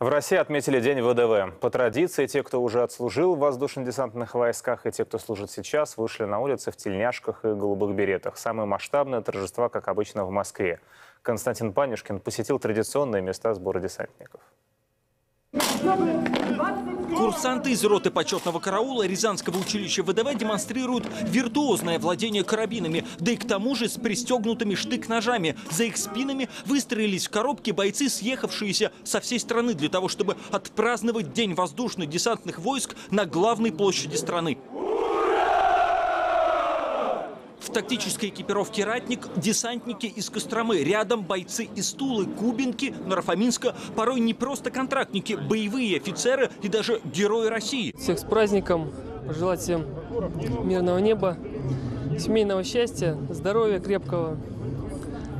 В России отметили День ВДВ. По традиции, те, кто уже отслужил в воздушно-десантных войсках, и те, кто служит сейчас, вышли на улицы в тельняшках и голубых беретах. Самые масштабные торжества, как обычно, в Москве. Константин Панюшкин посетил традиционные места сбора десантников. Курсанты из роты почетного караула Рязанского училища ВДВ демонстрируют виртуозное владение карабинами, да и к тому же с пристегнутыми штык-ножами. За их спинами выстроились в коробке бойцы, съехавшиеся со всей страны для того, чтобы отпраздновать День воздушно-десантных войск на главной площади страны. В тактической экипировке «Ратник» десантники из Костромы. Рядом бойцы из Тулы, Кубинки, Нарафаминска. Порой не просто контрактники, боевые офицеры и даже герои России. Всех с праздником. Пожелать всем мирного неба, семейного счастья, здоровья крепкого.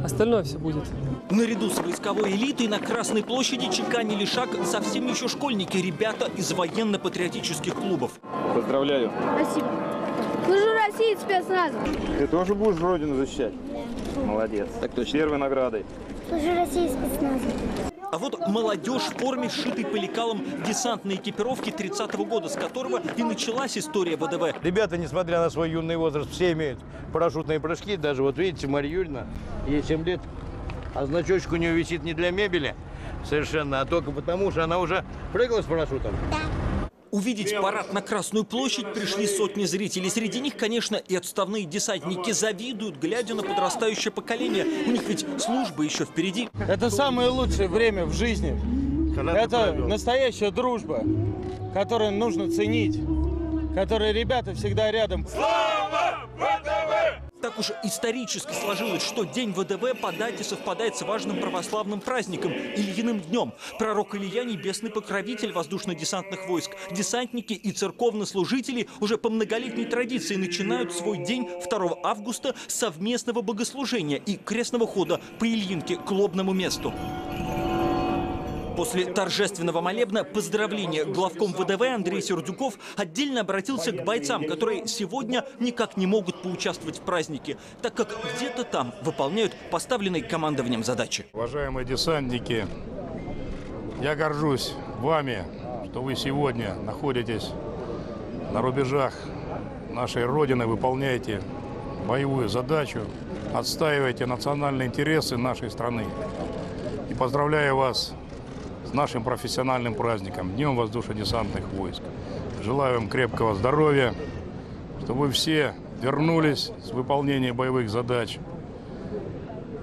Остальное все будет. Наряду с войсковой элитой на Красной площади чеканили шаг совсем еще школьники, ребята из военно-патриотических клубов. Поздравляю. Спасибо. России спецназа. Ты тоже будешь Родину защищать? Молодец. Так точно. Первой наградой. Служу России спецназа. А вот молодежь в форме, сшитой по лекалам десантной экипировки 30-го года, с которого и началась история ВДВ. Ребята, несмотря на свой юный возраст, все имеют парашютные прыжки. Даже вот видите, Марья Юрьевна, ей 7 лет, а значочек у нее висит не для мебели совершенно, а только потому, что она уже прыгала с парашютом. Увидеть парад на Красную площадь пришли сотни зрителей. Среди них, конечно, и отставные десантники завидуют, глядя на подрастающее поколение. У них ведь служба еще впереди. Это самое лучшее время в жизни. Это настоящая дружба, которую нужно ценить, которой ребята всегда рядом. Так уж исторически сложилось, что День ВДВ по дате совпадает с важным православным праздником – Ильиным днем. Пророк Илья – небесный покровитель воздушно-десантных войск. Десантники и церковнослужители уже по многолетней традиции начинают свой день 2 августа совместного богослужения и крестного хода по Ильинке к лобному месту. После торжественного молебна поздравления главком ВДВ Андрей Сердюков отдельно обратился к бойцам, которые сегодня никак не могут поучаствовать в празднике, так как где-то там выполняют поставленные командованием задачи. Уважаемые десантники, я горжусь вами, что вы сегодня находитесь на рубежах нашей Родины, выполняете боевую задачу, отстаиваете национальные интересы нашей страны. И поздравляю вас нашим профессиональным праздником, Днем воздушно-десантных войск. Желаю вам крепкого здоровья, чтобы вы все вернулись с выполнения боевых задач.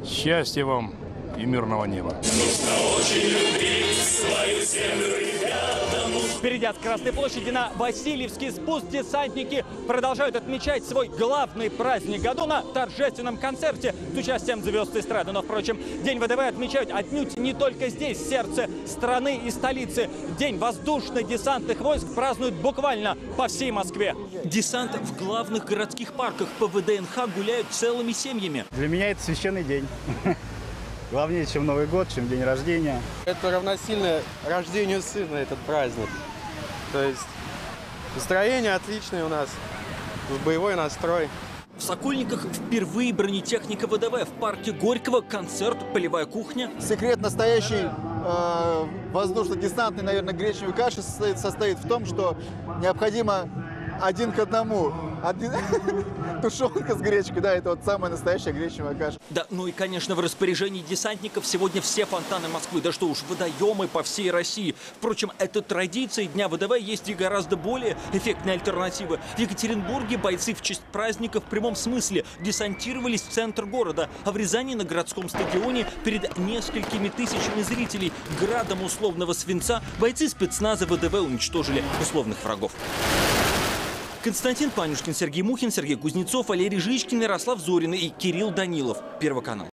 Счастья вам и мирного неба. Впереди от Красной площади на Васильевский спуск десантники продолжают отмечать свой главный праздник году на торжественном концерте с участием звезд эстрады. Но, впрочем, День ВДВ отмечают отнюдь не только здесь, в сердце страны и столицы. День воздушно-десантных войск празднуют буквально по всей Москве. Десант в главных городских парках по ВДНХ гуляют целыми семьями. Для меня это священный день. Главнее, чем Новый год, чем день рождения. Это равносильно рождению сына этот праздник. То есть настроение отличное у нас, боевой настрой. В Сокольниках впервые бронетехника ВДВ. В парке Горького концерт, полевая кухня. Секрет настоящей э, воздушно-десантной, наверное, гречневой каши состоит, состоит в том, что необходимо один к одному. Один... Тушенка с гречкой, да, это вот самая настоящая гречневая каша. Да, ну и, конечно, в распоряжении десантников сегодня все фонтаны Москвы. Да что уж, водоемы по всей России. Впрочем, эта традиция Дня ВДВ есть и гораздо более эффектные альтернативы. В Екатеринбурге бойцы в честь праздника в прямом смысле десантировались в центр города, а в Рязани на городском стадионе перед несколькими тысячами зрителей градом условного свинца бойцы спецназа ВДВ уничтожили условных врагов. Константин Панюшкин, Сергей Мухин, Сергей Кузнецов, Валерий Жичкин, Ярослав Зорин и Кирилл Данилов. Первый канал.